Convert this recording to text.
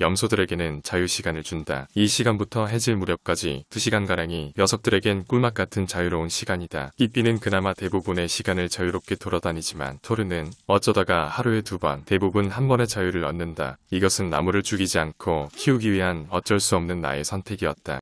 염소들에게는 자유시간을 준다. 이 시간부터 해질 무렵까지 2시간가량이 녀석들에겐 꿀맛 같은 자유로운 시간이다. 끼삐는 그나마 대부분의 시간을 자유롭게 돌아다니지만 토르는 어쩌다가 하루에 두 번, 대부분 한 번의 자유를 얻는다. 이것은 나무를 죽이지 않고 키우기 위한 어쩔 수 없는 나의 선택이었다.